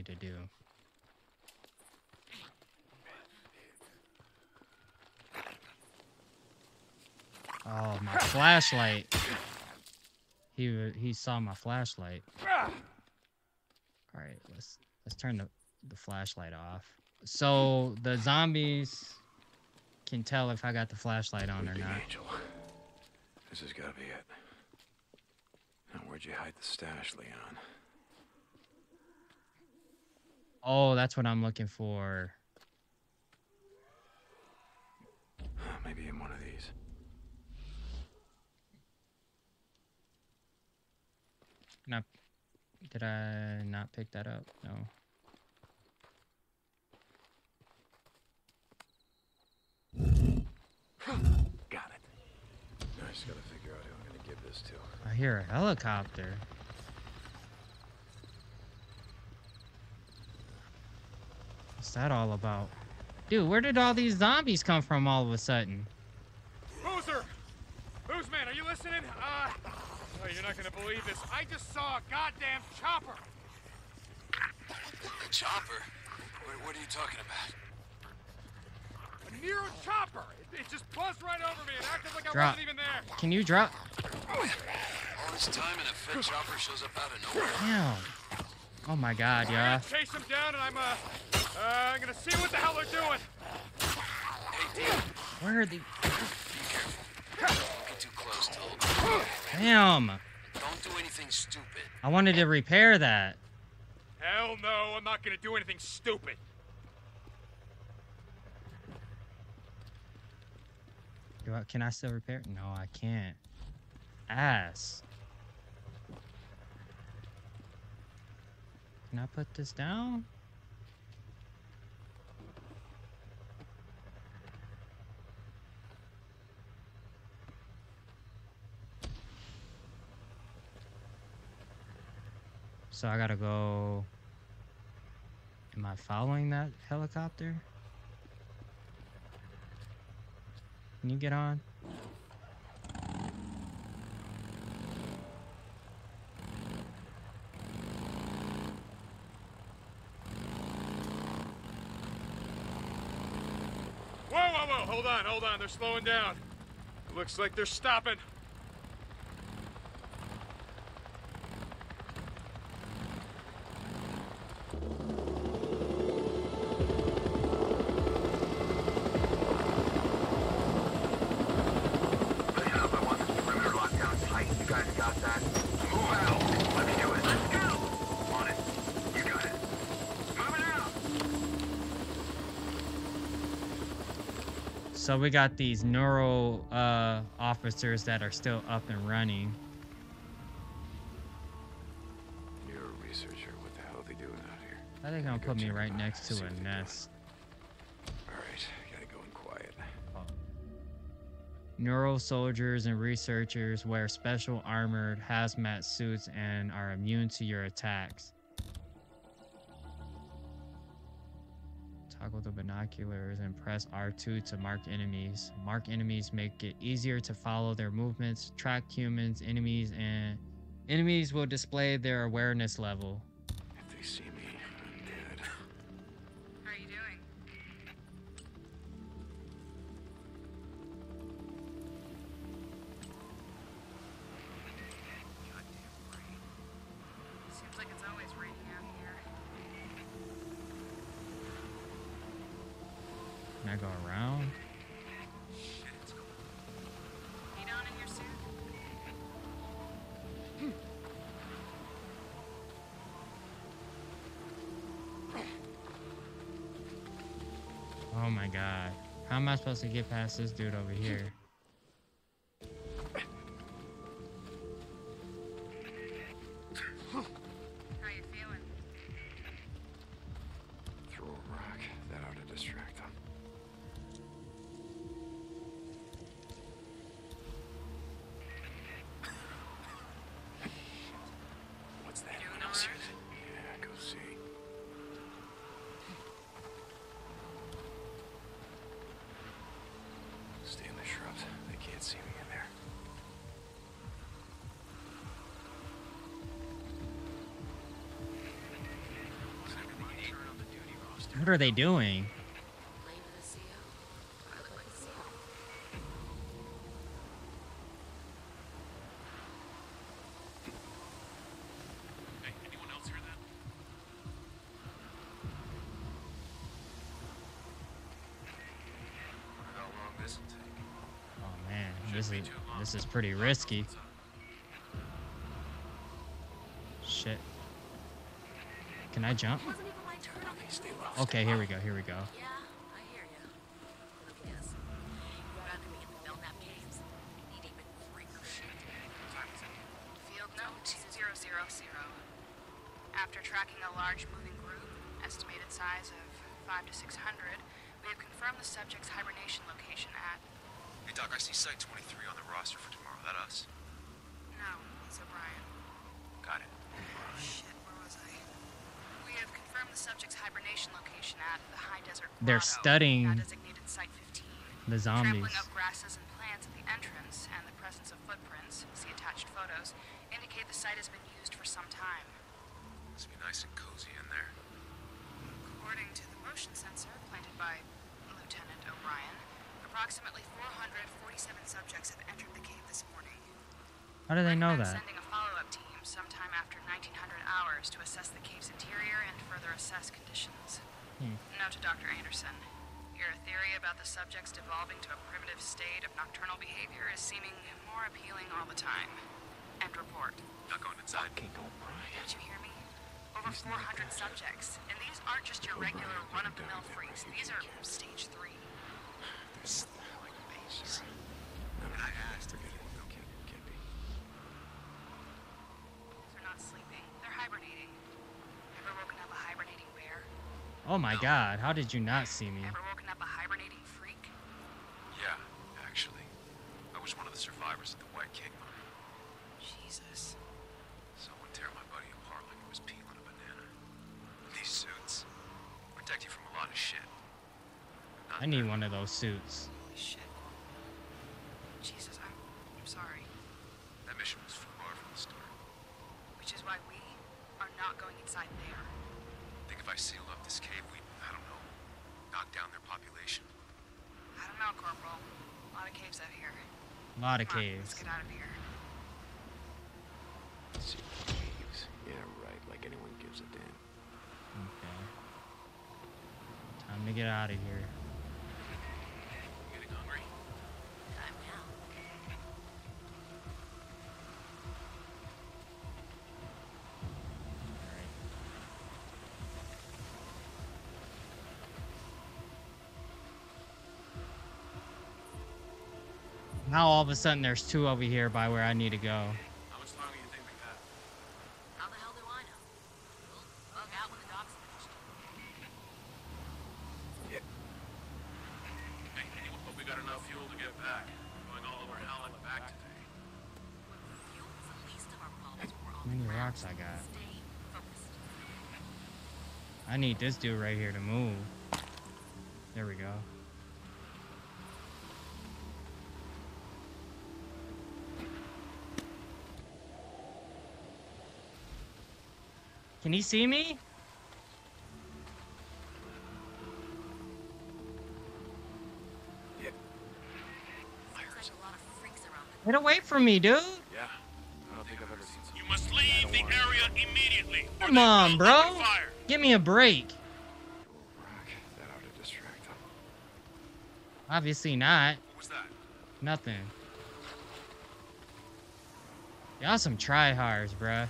To do. Oh, my flashlight. He he saw my flashlight. All right, let's let's turn the the flashlight off. So the zombies can tell if I got the flashlight on or not. Angel. This has gotta be it. Now, where'd you hide the stash, Leon? Oh, that's what I'm looking for. Maybe in one of these. Not did I not pick that up? No. Got it. I just gotta figure out who I'm gonna give this to. I hear a helicopter. What's that all about? Dude, where did all these zombies come from all of a sudden? Boozer! Boozman, are you listening? Uh, oh, you're not gonna believe this. I just saw a goddamn chopper. A chopper? What, what are you talking about? A Nero chopper. It, it just buzzed right over me and acted like I wasn't even there. Can you drop? All this time and a fed chopper shows up out of nowhere. Damn. Oh my god, I'm yeah. gonna chase them down and I'm uh, uh, I'm gonna see what the hell they're doing. Where are the... Don't get too close, Told. Damn. Don't do anything stupid. I wanted to repair that. Hell no, I'm not gonna do anything stupid. Do I, can I still repair? it? No, I can't. Ass. Can I put this down? So I gotta go. Am I following that helicopter? Can you get on? Whoa, whoa, whoa! Hold on, hold on. They're slowing down. Looks like they're stopping. Listen up, I want this perimeter lockdown tight. You guys got that? Move out. Let me do it. Let's go. On it. You got it. Moving out. So we got these Nero uh, officers that are still up and running. You're a researcher. What the hell are they doing out here? How they gonna put me right next to a nest? All right, gotta go in quiet. Nero soldiers and researchers wear special armored hazmat suits and are immune to your attacks. Toggle the binoculars and press R2 to mark enemies. Mark enemies make it easier to follow their movements, track humans, enemies, and enemies will display their awareness level. If they see supposed to get past this dude over here? What are they doing? anyone else hear that? How long this will take? Oh man, this is this is pretty risky. Shit. Can I jump? Okay, here we go. Here we go. Yeah, I hear ya. Let me guess. You're out in the Belknap Caves. Need even freaker shit. Field note 2000. After tracking a large moving group, estimated size of 5 to 600, we have confirmed the subject's hibernation location at. Hey, Doc, I see Site 23 on the roster for tomorrow. That us? No, it's O'Brien. Got it. Shit, where was I? We have confirmed the subject's hibernation location at the High Desert They're studying now designated Site 15. the zombies. Trampling of grasses and plants at the entrance and the presence of footprints, see attached photos, indicate the site has been used for some time. Must be nice and cozy in there. According to the motion sensor planted by Lieutenant O'Brien, approximately 447 subjects have entered the cave this morning. How do they know Recommend that? Sending a follow-up team sometime after 1900 hours to assess the cave's interior and further assess conditions. Hmm. Note to Dr. Anderson. Your theory about the subjects devolving to a primitive state of nocturnal behavior is seeming more appealing all the time. End report. Not going inside. Did you hear me? Over 400 subjects. And these aren't just your regular run-of-the-mill freaks. These are stage three. There's like bases. And I asked. Forget it. Can't, can't be. They're not sleeping. They're hibernating. Ever woken up a hibernating bear? Oh my god, how did you not see me? Ever woken up a hibernating freak? Yeah, actually. I was one of the survivors at the White King mine. Jesus. Someone tear my buddy apart like he was peeling a banana. These suits protect you from a lot of shit. I need one of those suits. Holy shit. Jesus, I'm, I'm sorry. That mission was far from the start. Which is why we are not going inside there. I Think if I seal up this cave, we, I don't know, knock down their population. I don't know, Corporal. A lot of caves out here. A lot of Come on, Let's caves. get out of here. Now all of a sudden there's two over here by where I need to go. How much longer do you think like that? How the hell do I know? Out with the dopes. Yep. But we got? Enough fuel to get back. Going all over hell and back today. How the hell do I know? We'll bug out when the doc's finished. Hey, hope we got enough fuel to get back. Going all over hell and back today. Fuel's the least of our problems. We're How on many the ground, rocks I got? Stay focused. I need this dude right here to move. There we go. Can he see me? Seems like a lot of freaks around the Get away from me, dude. Yeah. I don't think I've ever seen something. You must leave the area immediately. Come on, bro. Give me a break. Rock. That ought to distract them. Obviously not. What was that? Nothing. Y'all some tryhards, bruh.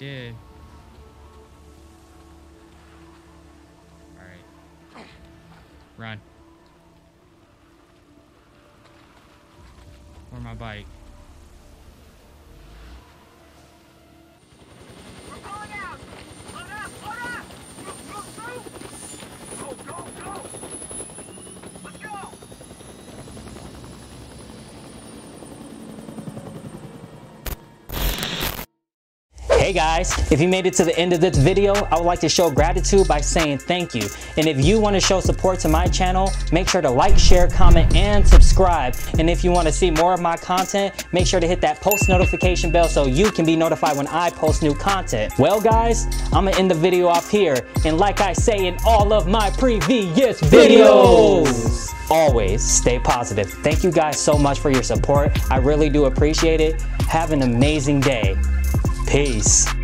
Yeah, Hey guys, if you made it to the end of this video, I would like to show gratitude by saying thank you. And if you want to show support to my channel, make sure to like, share, comment, and subscribe. And if you want to see more of my content, make sure to hit that post notification bell so you can be notified when I post new content. Well guys, I'm gonna end the video off here. And like I say in all of my previous videos, always stay positive. Thank you guys so much for your support. I really do appreciate it. Have an amazing day. Peace.